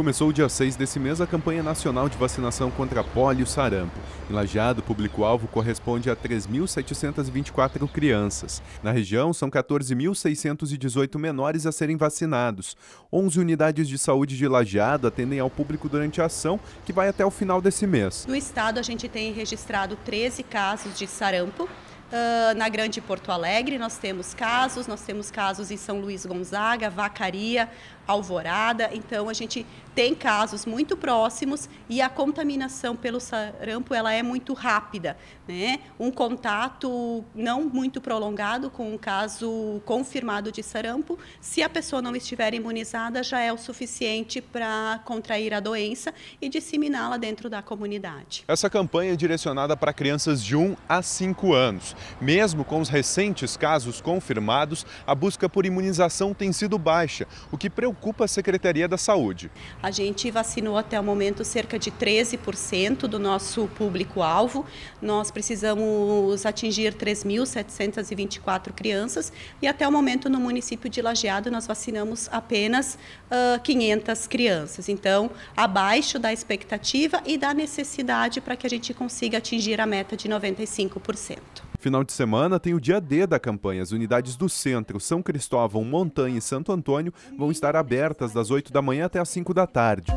Começou o dia 6 desse mês a campanha nacional de vacinação contra pólio e sarampo. Em Lajeado, o público-alvo corresponde a 3.724 crianças. Na região, são 14.618 menores a serem vacinados. 11 unidades de saúde de Lajeado atendem ao público durante a ação, que vai até o final desse mês. No estado, a gente tem registrado 13 casos de sarampo. Uh, na Grande Porto Alegre, nós temos casos, nós temos casos em São Luís Gonzaga, Vacaria, Alvorada. Então, a gente tem casos muito próximos e a contaminação pelo sarampo ela é muito rápida. Né? Um contato não muito prolongado com um caso confirmado de sarampo, se a pessoa não estiver imunizada, já é o suficiente para contrair a doença e disseminá-la dentro da comunidade. Essa campanha é direcionada para crianças de 1 a 5 anos. Mesmo com os recentes casos confirmados, a busca por imunização tem sido baixa, o que preocupa a Secretaria da Saúde. A gente vacinou até o momento cerca de 13% do nosso público-alvo. Nós precisamos atingir 3.724 crianças e até o momento no município de Lajeado nós vacinamos apenas uh, 500 crianças. Então, abaixo da expectativa e da necessidade para que a gente consiga atingir a meta de 95%. Final de semana tem o dia D da campanha. As unidades do centro, São Cristóvão, Montanha e Santo Antônio vão estar abertas das 8 da manhã até as 5 da tarde.